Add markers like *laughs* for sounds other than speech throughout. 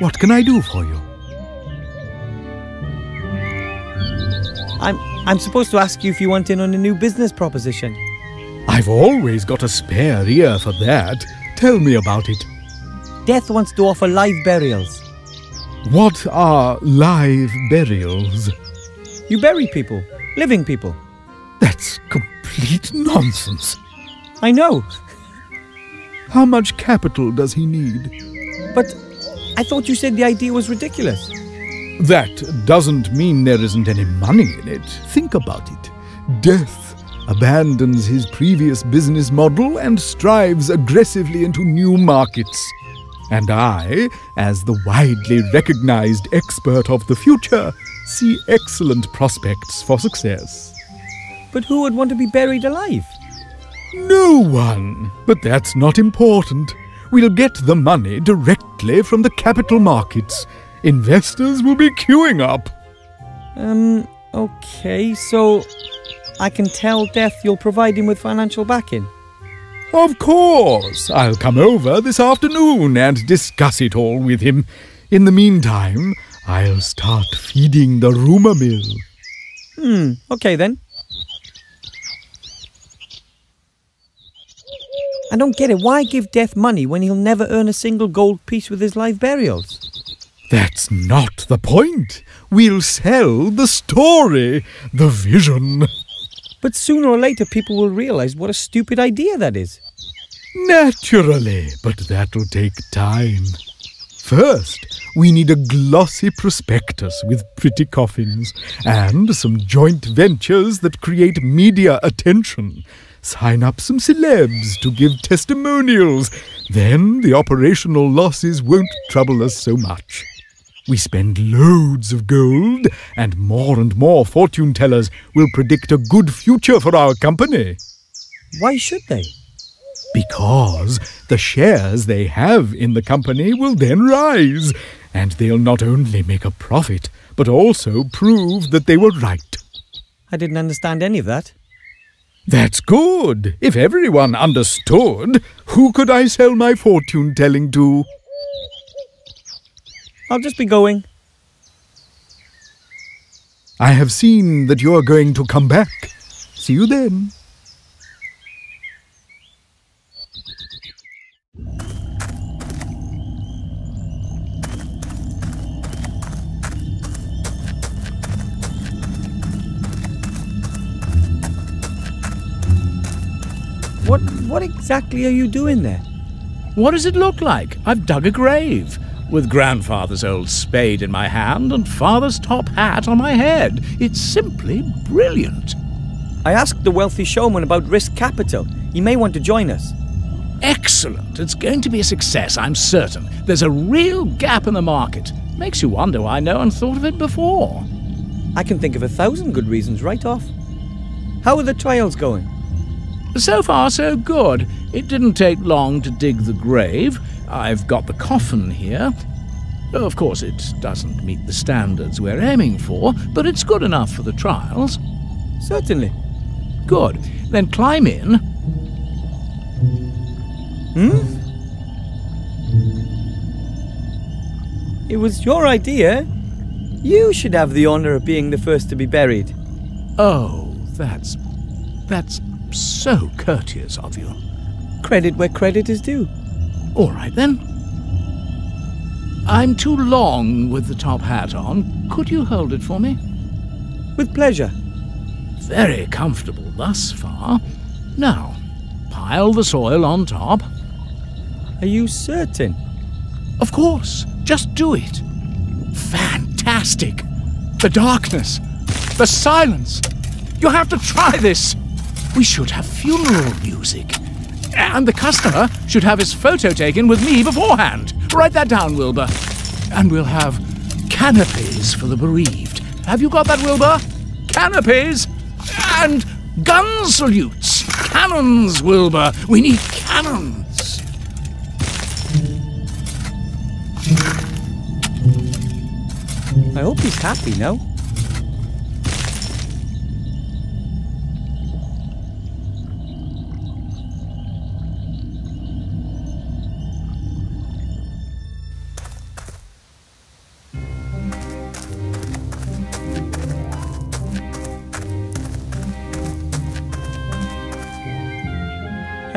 what can I do for you? I'm I'm supposed to ask you if you want in on a new business proposition. I've always got a spare ear for that. Tell me about it. Death wants to offer live burials. What are live burials? You bury people, living people. That's complete nonsense. I know, How much capital does he need? but I thought you said the idea was ridiculous. That doesn't mean there isn't any money in it. Think about it. Death abandons his previous business model and strives aggressively into new markets. And I, as the widely recognized expert of the future, see excellent prospects for success. But who would want to be buried alive? No one. But that's not important. We'll get the money directly from the capital markets. Investors will be queuing up. Um, okay, so I can tell Death you'll provide him with financial backing. Of course. I'll come over this afternoon and discuss it all with him. In the meantime, I'll start feeding the rumour mill. Hmm, okay then. I don't get it. Why give Death money when he'll never earn a single gold piece with his live burials? That's not the point. We'll sell the story, the vision. But sooner or later, people will realize what a stupid idea that is. Naturally, but that'll take time. First, we need a glossy prospectus with pretty coffins and some joint ventures that create media attention. Sign up some celebs to give testimonials. Then the operational losses won't trouble us so much. We spend loads of gold, and more and more fortune tellers will predict a good future for our company. Why should they? Because the shares they have in the company will then rise, and they'll not only make a profit, but also prove that they were right. I didn't understand any of that. That's good. If everyone understood, who could I sell my fortune telling to? I'll just be going. I have seen that you're going to come back. See you then. Exactly are you doing there? What does it look like? I've dug a grave, with grandfather's old spade in my hand and father's top hat on my head. It's simply brilliant. I asked the wealthy showman about risk capital. He may want to join us. Excellent. It's going to be a success, I'm certain. There's a real gap in the market. Makes you wonder why no one thought of it before. I can think of a thousand good reasons right off. How are the trials going? So far, so good. It didn't take long to dig the grave. I've got the coffin here. Of course, it doesn't meet the standards we're aiming for, but it's good enough for the trials. Certainly. Good. Then climb in. Hmm? It was your idea. You should have the honor of being the first to be buried. Oh, that's. that's so courteous of you. Credit where credit is due. All right then. I'm too long with the top hat on. Could you hold it for me? With pleasure. Very comfortable thus far. Now, pile the soil on top. Are you certain? Of course, just do it. Fantastic! The darkness, the silence. You have to try this. We should have funeral music. And the customer should have his photo taken with me beforehand. Write that down, Wilbur. And we'll have canopies for the bereaved. Have you got that, Wilbur? Canopies and gun salutes. Cannons, Wilbur. We need cannons. I hope he's happy now.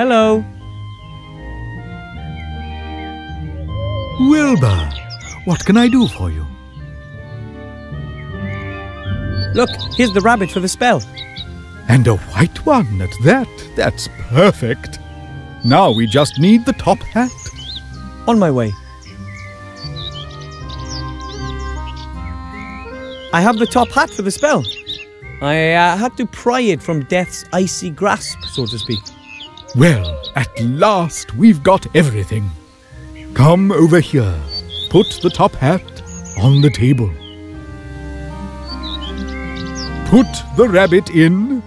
Hello. Wilbur, what can I do for you? Look, here's the rabbit for the spell. And a white one at that. That's perfect. Now we just need the top hat. On my way. I have the top hat for the spell. I uh, had to pry it from death's icy grasp, so to speak. Well, at last we've got everything. Come over here. Put the top hat on the table. Put the rabbit in.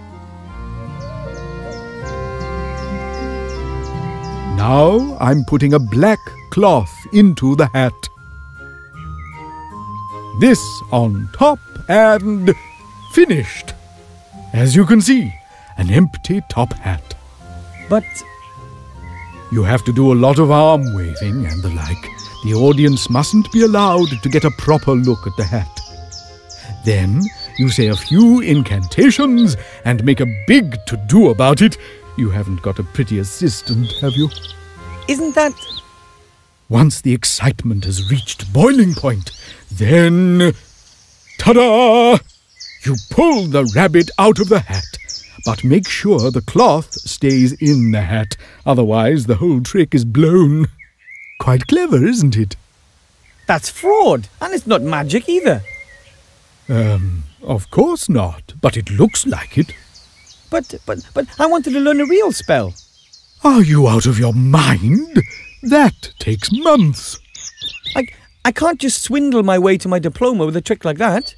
Now I'm putting a black cloth into the hat. This on top and finished. As you can see, an empty top hat. But You have to do a lot of arm waving and the like. The audience mustn't be allowed to get a proper look at the hat. Then you say a few incantations and make a big to do about it. You haven't got a pretty assistant, have you? isn't that. Once the excitement has reached boiling point, then. Ta da! You pull the rabbit out of the hat, but make sure the cloth stays in the hat, otherwise, the whole trick is blown. Quite clever, isn't it? That's fraud, and it's not magic either. Um, of course not, but it looks like it. But, but, but I wanted to learn a real spell. Are you out of your mind? That takes months. I, I can't just swindle my way to my diploma with a trick like that.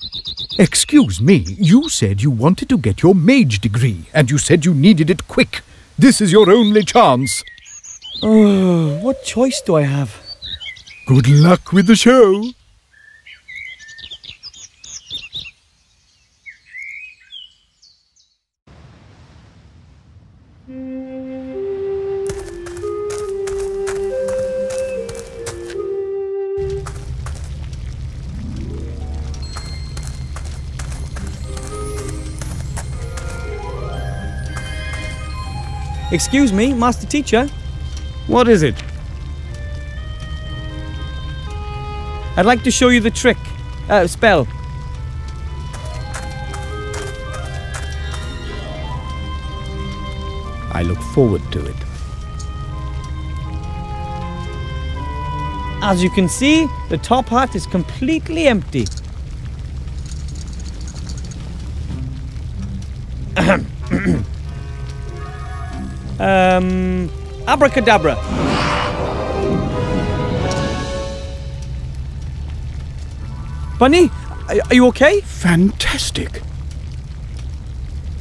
Excuse me, you said you wanted to get your mage degree, and you said you needed it quick. This is your only chance. *sighs* Oh, what choice do I have? Good luck with the show. Excuse me, Master Teacher. What is it? I'd like to show you the trick. Uh, spell. I look forward to it. As you can see, the top hat is completely empty. *clears throat* um, abracadabra. Bunny, are, you okay? Fantastic.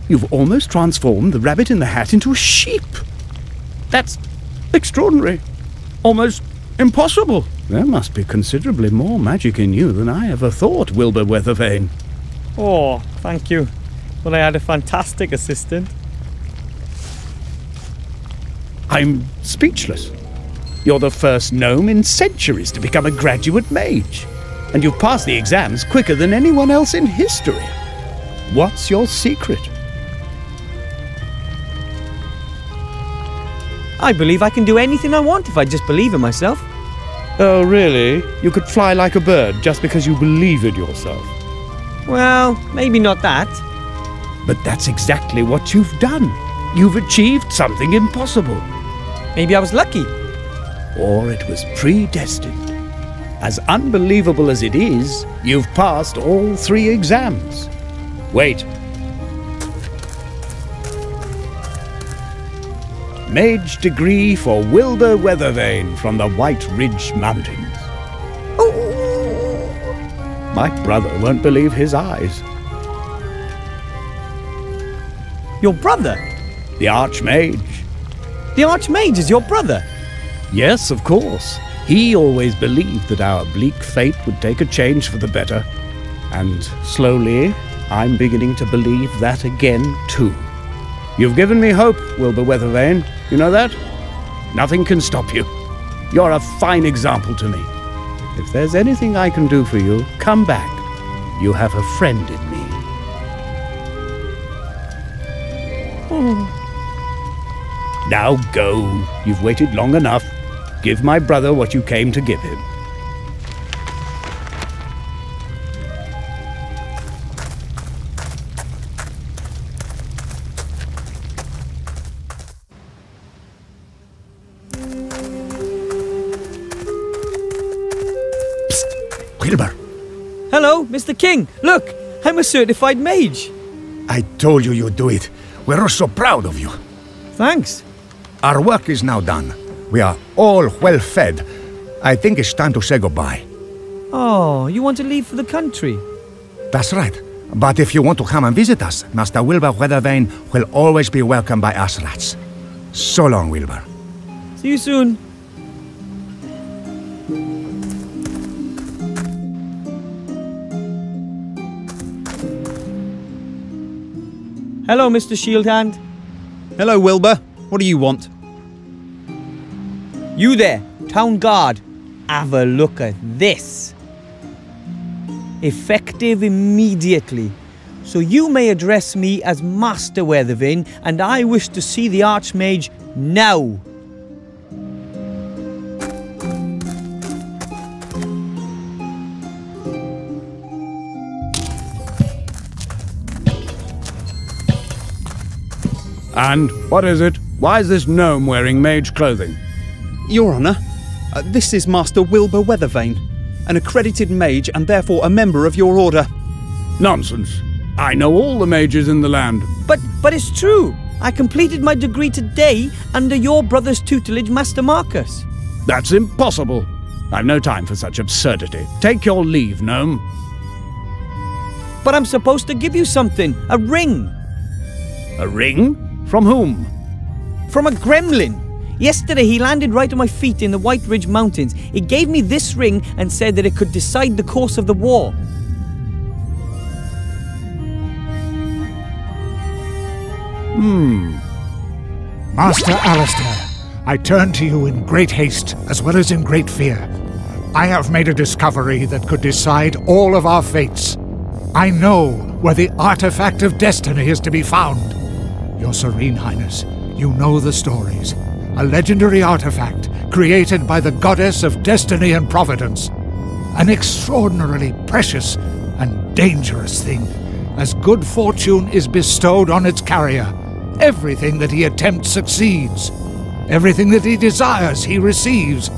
You've almost transformed the rabbit in the hat into a sheep. That's extraordinary. Almost impossible. There must be considerably more magic in you than I ever thought, Wilbur Weathervane. Oh, thank you. Well, I had a fantastic assistant. I'm speechless. You're the first gnome in centuries to become a graduate mage. And you've passed the exams quicker than anyone else in history. What's your secret? I believe I can do anything I want if I just believe in myself. Oh, really? You could fly like a bird just because you believe in yourself. Well, maybe not that. But that's exactly what you've done. You've achieved something impossible. Maybe I was lucky. Or it was predestined. As unbelievable as it is, you've passed all three exams. Wait. Mage degree for Wilbur Weathervane from the White Ridge Mountains. Oh, My brother won't believe his eyes. Your brother? The Archmage. The Archmage is your brother? Yes, of course. He always believed that our bleak fate would take a change for the better. And slowly, I'm beginning to believe that again, too. You've given me hope, Wilbur Weathervane. You know that? Nothing can stop you. You're a fine example to me. If there's anything I can do for you, come back. You have a friend in me. Oh, Now go. You've waited long enough. Give my brother what you came to give him. Wilbur, Hello, Mr. King. Look, I'm a certified mage. I told you you'd do it. We're all so proud of you. Thanks. Our work is now done. We are all well fed. I think it's time to say goodbye. Oh, you want to leave for the country? That's right. But if you want to come and visit us, Master Wilbur Weathervane will always be welcome by us rats. So long, Wilbur. See you soon. Hello, Mr. Shieldhand. Hello, Wilbur. What do you want? You there, town guard. Have a look at this. Effective immediately. So you may address me as Master Weathervane, and I wish to see the Archmage now. And what is it? Why is this gnome wearing mage clothing? Your Honour, uh, this is Master Wilbur Weathervane, an accredited mage and therefore a member of your order. Nonsense. I know all the mages in the land. But but it's true. I completed my degree today under your brother's tutelage, Master Marcus. That's impossible. I've no time for such absurdity. Take your leave, gnome. But I'm supposed to give you something a ring A ring? From whom? from a gremlin. Yesterday he landed right on my feet in the White Ridge Mountains. He gave me this ring and said that it could decide the course of the war. Hmm. Master Alistair, I turn to you in great haste as well as in great fear. I have made a discovery that could decide all of our fates. I know where the artifact of destiny is to be found. Your Serene Highness, you know the stories. A legendary artifact created by the goddess of destiny and providence. An extraordinarily precious and dangerous thing. As good fortune is bestowed on its carrier, everything that he attempts succeeds. Everything that he desires, he receives.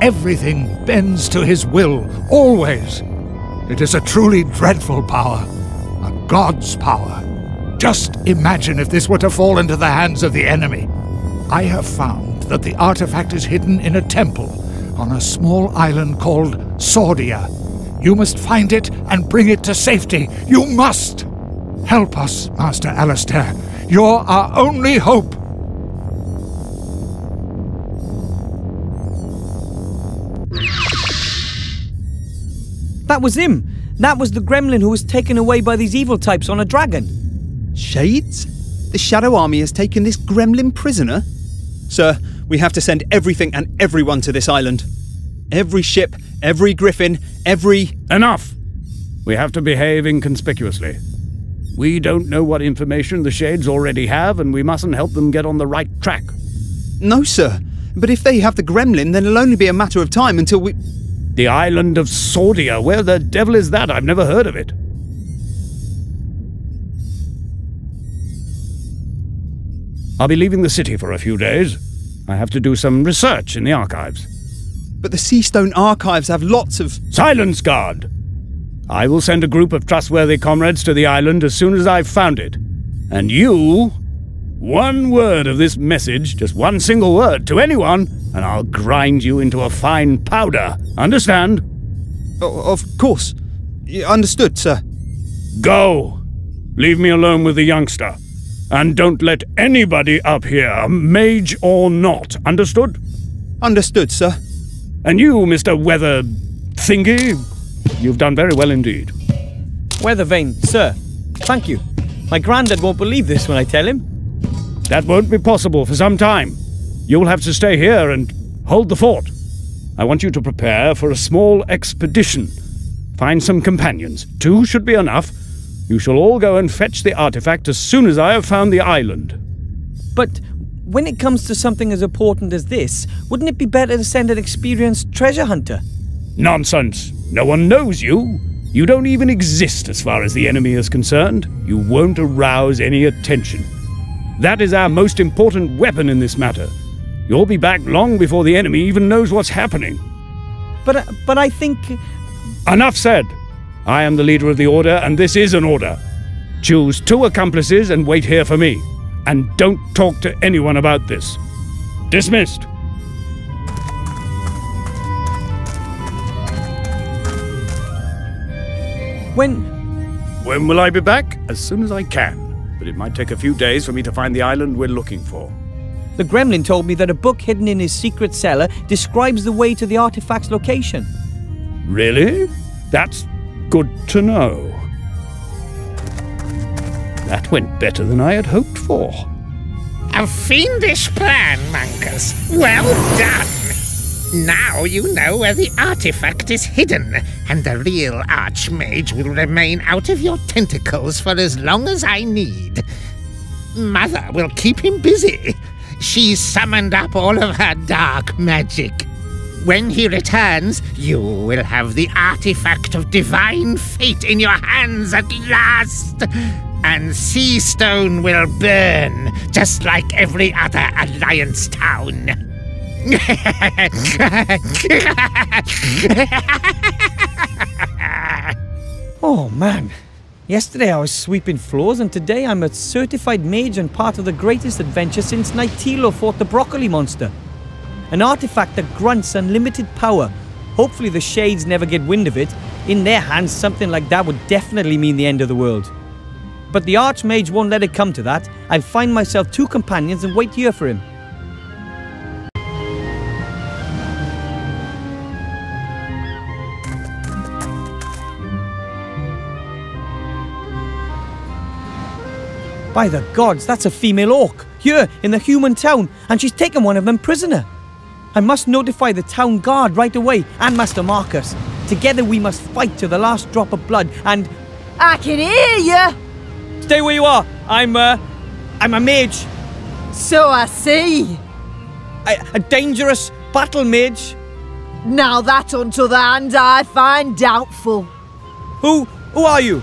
Everything bends to his will, always. It is a truly dreadful power, a god's power. Just imagine if this were to fall into the hands of the enemy. I have found that the artifact is hidden in a temple on a small island called Sordia. You must find it and bring it to safety. You must! Help us, Master Alistair. You're our only hope. That was him. That was the gremlin who was taken away by these evil types on a dragon. Shades? The Shadow Army has taken this gremlin prisoner? Sir, we have to send everything and everyone to this island. Every ship, every griffin, every. Enough! We have to behave inconspicuously. We don't know what information the Shades already have, and we mustn't help them get on the right track. No, sir. But if they have the gremlin, then it'll only be a matter of time until we. The island of Sordia. Where the devil is that? I've never heard of it. I'll be leaving the city for a few days. I have to do some research in the archives. But the Seastone archives have lots of. Silence, guard! I will send a group of trustworthy comrades to the island as soon as I've found it. And you. One word of this message, just one single word to anyone, and I'll grind you into a fine powder. Understand? O- of course. Understood, sir. Go! Leave me alone with the youngster. And don't let anybody up here, mage or not. Understood? Understood, sir. And you, Mr. Weather Thingy, you've done very well indeed. Weathervane, sir. Thank you. My granddad won't believe this when I tell him. That won't be possible for some time. You'll have to stay here and hold the fort. I want you to prepare for a small expedition. Find some companions. Two should be enough. You shall all go and fetch the artifact as soon as I have found the island. But when it comes to something as important as this, wouldn't it be better to send an experienced treasure hunter? Nonsense. No one knows you. You don't even exist as far as the enemy is concerned. You won't arouse any attention. That is our most important weapon in this matter. You'll be back long before the enemy even knows what's happening. But, uh, but I think. Enough said. I am the leader of the Order, and this is an order. Choose two accomplices and wait here for me. And don't talk to anyone about this. Dismissed. When. When will I be back? As soon as I can. But it might take a few days for me to find the island we're looking for. The gremlin told me that a book hidden in his secret cellar describes the way to the artifact's location. Really? That's good to know. That went better than I had hoped for. A fiendish plan, Munkus. Well done! Now you know where the artifact is hidden, and the real Archmage will remain out of your tentacles for as long as I need. Mother will keep him busy. She's summoned up all of her dark magic. When he returns, you will have the artifact of divine fate in your hands at last. And Seastone will burn, just like every other Alliance town. *laughs* *laughs* oh man. Yesterday I was sweeping floors, and today I'm a certified mage and part of the greatest adventure since Nightilo fought the broccoli monster. An artifact that grunts unlimited power. Hopefully, the Shades never get wind of it. In their hands, something like that would definitely mean the end of the world. But the Archmage won't let it come to that. I'll find myself two companions and wait here for him. By the gods, that's a female orc, here in the human town, and she's taken one of them prisoner. I must notify the town guard right away and Master Marcus. Together we must fight to the last drop of blood and. I can hear you! Stay where you are. I'm, uh. I'm a mage. So I see. A, a dangerous battle mage. Now that, on the hand, I find doubtful. Who. who are you?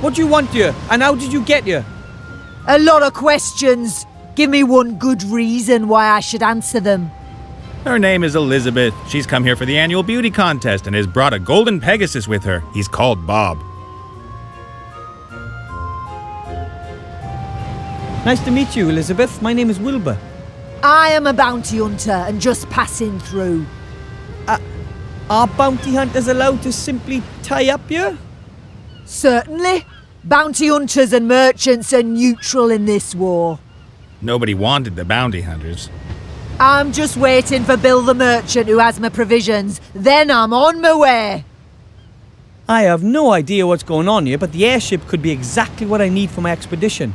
What do you want here? And how did you get here? A lot of questions. Give me one good reason why I should answer them. Her name is Elizabeth. She's come here for the annual beauty contest and has brought a golden Pegasus with her. He's called Bob. Nice to meet you, Elizabeth. My name is Wilbur. I am a bounty hunter and just passing through. Uh, are bounty hunters allowed to simply tie up here? Certainly. Bounty hunters and merchants are neutral in this war. Nobody wanted the bounty hunters. I'm just waiting for Bill the merchant who has my provisions. Then I'm on my way. I have no idea what's going on here, but the airship could be exactly what I need for my expedition.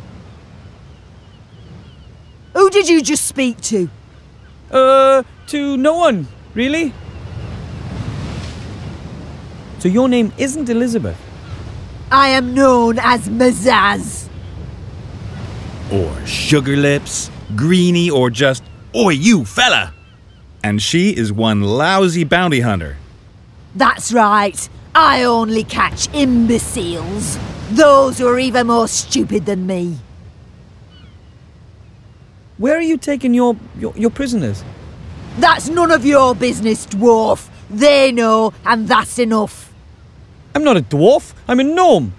Who did you just speak to? Uh, to no one, really. So your name isn't Elizabeth? I am known as Mazaz. Or Sugar Lips, Greenie, or just, Oi, you fella! And she is one lousy bounty hunter. That's right. I only catch imbeciles. Those who are even more stupid than me. Where are you taking your, your, your prisoners? That's none of your business, dwarf. They know, and that's enough. I'm not a dwarf. I'm a gnome.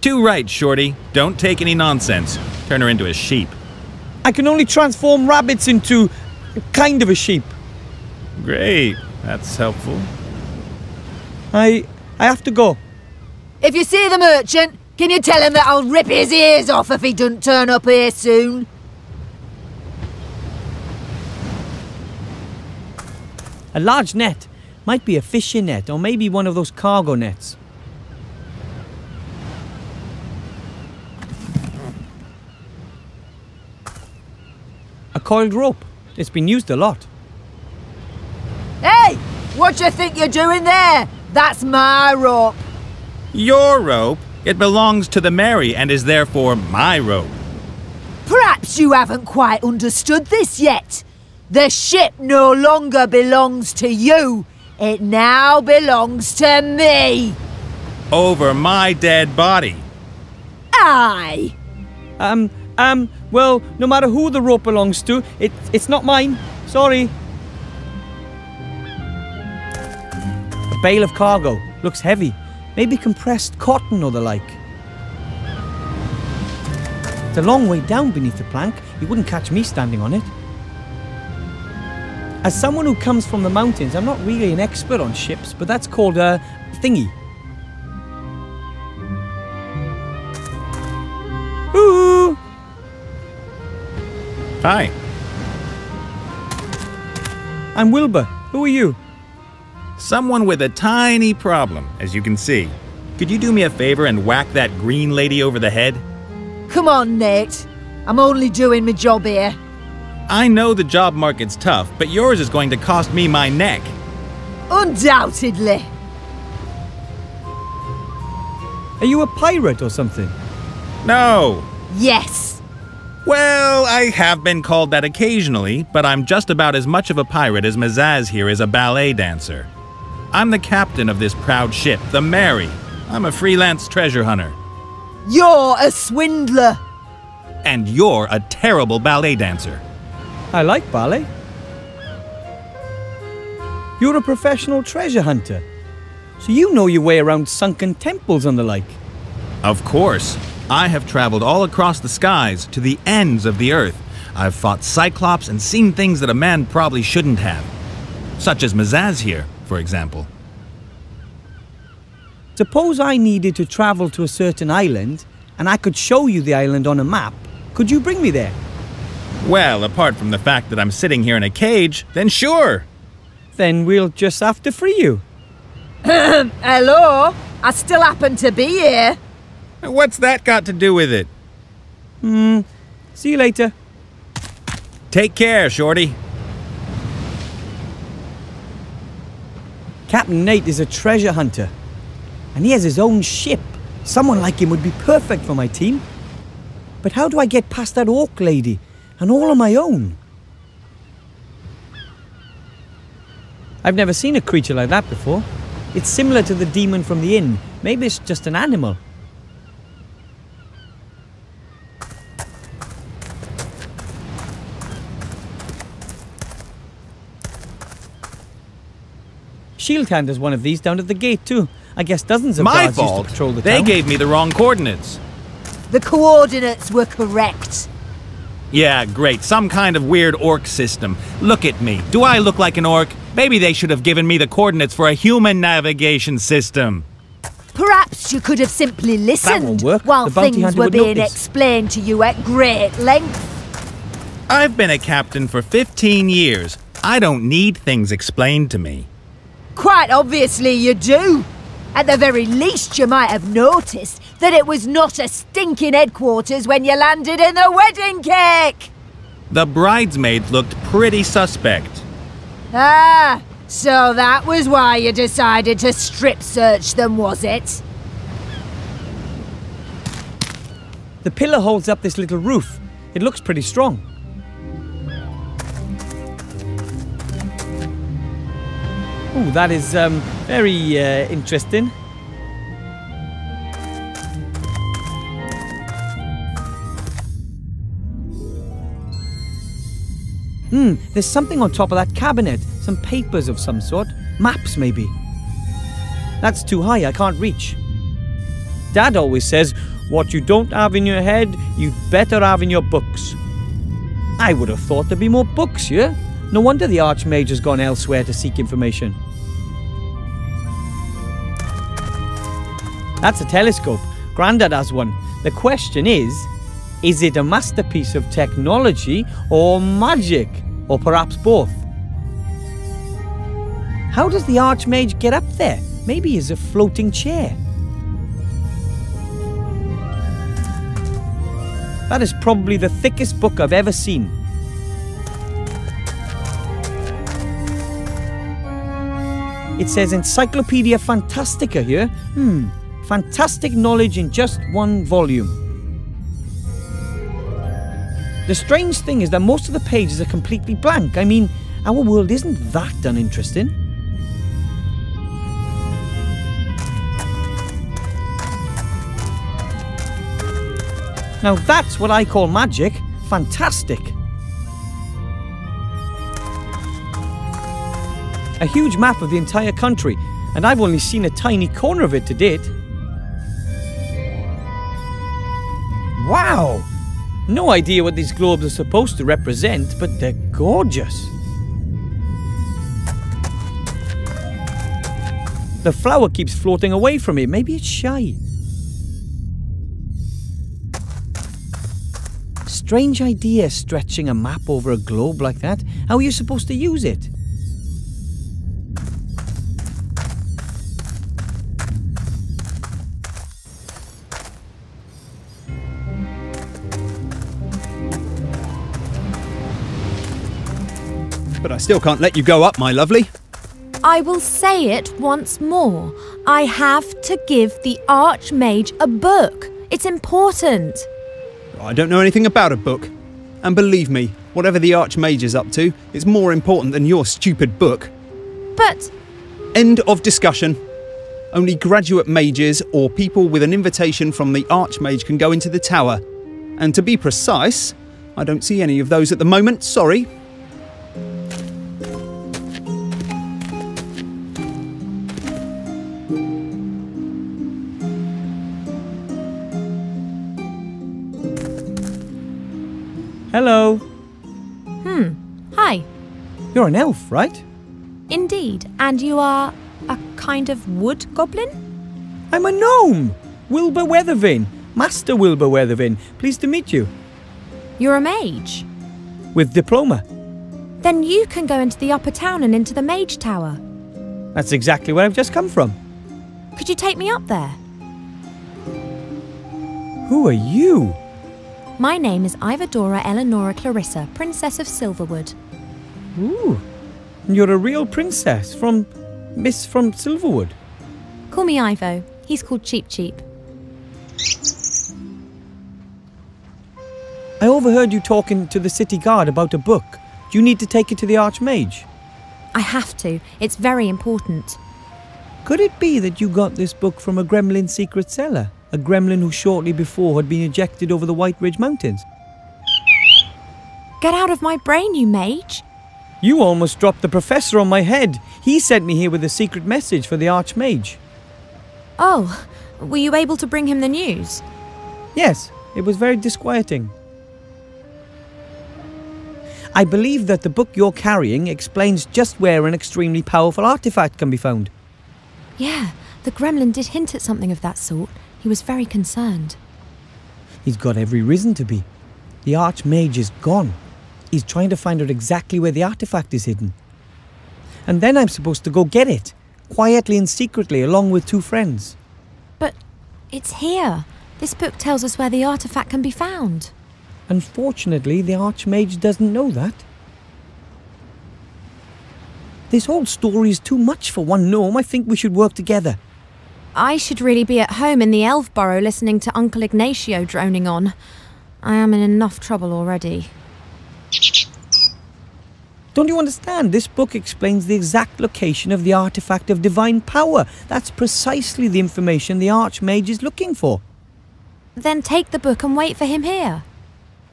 Too right, Shorty. Don't take any nonsense. Turn her into a sheep. I can only transform rabbits into kind of a sheep. Great. That's helpful. I I have to go. If you see the merchant, can you tell him that I'll rip his ears off if he doesn't turn up here soon? A large net might be a fishing net or maybe one of those cargo nets. A coiled rope. It's been used a lot. Hey! What do you think you're doing there? That's my rope. Your rope? It belongs to the Mary and is therefore my rope. Perhaps Perhaps you haven't quite understood this yet. The ship no longer belongs to you. It now belongs to me. Over my dead body. Aye. Um, um, well, no matter who the rope belongs to, it, it's not mine. Sorry. A bale of cargo. Looks heavy. Maybe compressed cotton or the like. It's a long way down beneath the plank. You wouldn't catch me standing on it. As someone who comes from the mountains, I'm not really an expert on ships, but that's called a thingy. Hi. I'm Wilbur. Who are you? Someone with a tiny problem, as you can see. Could you do me a favor and whack that green lady over the head? Come on, Nate. I'm only doing my job here. I know the job market's tough, but yours is going to cost me my neck. Undoubtedly. Are you a pirate or something? No. Yes. Well, I have been called that occasionally, but I'm just about as much of a pirate as Mazaz here is a ballet dancer. I'm the captain of this proud ship, the Mary. I'm a freelance treasure hunter. You're a swindler. And you're a terrible ballet dancer. I like ballet. You're a professional treasure hunter. So you know your way around sunken temples and the like. Of course. I have traveled all across the skies to the ends of the earth. I've fought Cyclops and seen things that a man probably shouldn't have. Such as Mazaz here, for example. Suppose I needed to travel to a certain island and I could show you the island on a map. Could you bring me there? Well, apart from the fact that I'm sitting here in a cage, then sure. Then we'll just have to free you. *coughs* Hello? I still happen to be here. What's that got to do with it? Hmm. See you later. Take care, Shorty. Captain Nate is a treasure hunter. And he has his own ship. Someone like him would be perfect for my team. But how do I get past that orc lady? And all on my own? I've never seen a creature like that before. It's similar to the demon from the inn. Maybe it's just an animal. Shieldhand has one of these down at the gate too. I guess dozens of My guards used to patrol the They town. gave me the wrong coordinates. The coordinates were correct. Yeah, great. Some kind of weird orc system. Look at me. Do I look like an orc? Maybe they should have given me the coordinates for a human navigation system. Perhaps you could have simply listened work. while things were being notice. explained to you at great length. I've been a captain for 15 years. I don't need things explained to me. Quite obviously, you do. At the very least, you might have noticed that it was not a stinking headquarters when you landed in the wedding cake. The bridesmaids looked pretty suspect. Ah, so that was why you decided to strip search them, was it? The pillar holds up this little roof. It looks pretty strong. Oh, that is um, very uh, interesting. Hmm, there's something on top of that cabinet. Some papers of some sort. Maps, maybe. That's too high, I can't reach. Dad always says, what you don't have in your head, you'd better have in your books. I would have thought there'd be more books here. No wonder the Archmage has gone elsewhere to seek information. That's a telescope. Grandad has one. The question is is it a masterpiece of technology or magic? Or perhaps both? How does the Archmage get up there? Maybe he's a floating chair. That is probably the thickest book I've ever seen. It says Encyclopedia Fantastica here. Hmm, fantastic knowledge in just one volume. The strange thing is that most of the pages are completely blank. I mean, our world isn't that uninteresting. Now that's what I call magic. Fantastic. A huge map of the entire country, and I've only seen a tiny corner of it to date. Wow! No idea what these globes are supposed to represent, but they're gorgeous. The flower keeps floating away from it. Maybe it's shy. Strange idea stretching a map over a globe like that. How are you supposed to use it? But I still can't let you go up, my lovely. I will say it once more. I have to give the Archmage a book. It's important. I don't know anything about a book. And believe me, whatever the Archmage is up to, it's more important than your stupid book. But End of discussion. Only graduate mages or people with an invitation from the Archmage can go into the tower. And to be precise, I don't see any of those at the moment, sorry. Hello. Hmm. Hi. You're an elf, right? Indeed. And you are a kind of wood goblin? I'm a gnome. Wilbur Weathervane. Master Wilbur Weathervane. Pleased to meet you. You're a mage. With diploma. Then you can go into the upper town and into the mage tower. That's exactly where I've just come from. Could you take me up there? Who are you? My name is Ivodora Eleonora Clarissa, Princess of Silverwood. Ooh. You're a real princess from Miss from Silverwood. Call me Ivo. He's called Cheap Cheap. I overheard you talking to the city guard about a book. Do you need to take it to the Archmage? I have to. It's very important. Could it be that you got this book from a gremlin secret cellar? A gremlin who shortly before had been ejected over the White Ridge Mountains? Get out of my brain, you mage! You almost dropped the professor on my head. He sent me here with a secret message for the Archmage. Oh, were you able to bring him the news? Yes, it was very disquieting. I believe that the book you're carrying explains just where an extremely powerful artifact can be found. Yeah, the gremlin did hint at something of that sort. He was very concerned. He's got every reason to be. The Archmage is gone. He's trying to find out exactly where the artifact is hidden. And then I'm supposed to go get it, quietly and secretly, along with two friends. But it's here. This book tells us where the artifact can be found. Unfortunately, the Archmage doesn't know that. This whole story is too much for one gnome. I think we should work together. I should really be at home in the elf burrow listening to Uncle Ignacio droning on. I am in enough trouble already. Don't you understand? This book explains the exact location of the artifact of divine power. That's precisely the information the Archmage is looking for. Then take the book and wait for him here.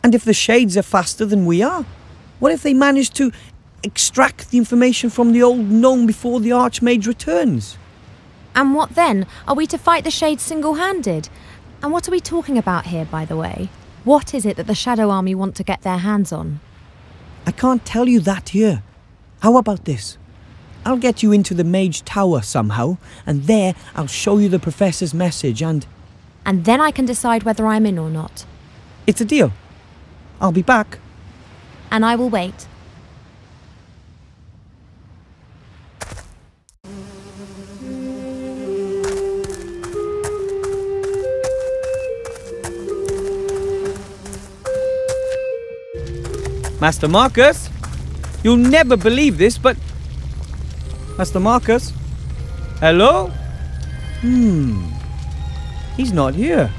And if the shades are faster than we are, what if they manage to extract the information from the old gnome before the Archmage returns? And what then? Are we to fight the shades single handed? And what are we talking about here, by the way? What is it that the Shadow Army want to get their hands on? I can't tell you that here. How about this? I'll get you into the Mage Tower somehow, and there I'll show you the Professor's message and. And then I can decide whether I'm in or not. It's a deal. I'll be back. And I will wait. Master Munkus? You'll never believe this, but. Master Munkus? Hello? Hmm. He's not here.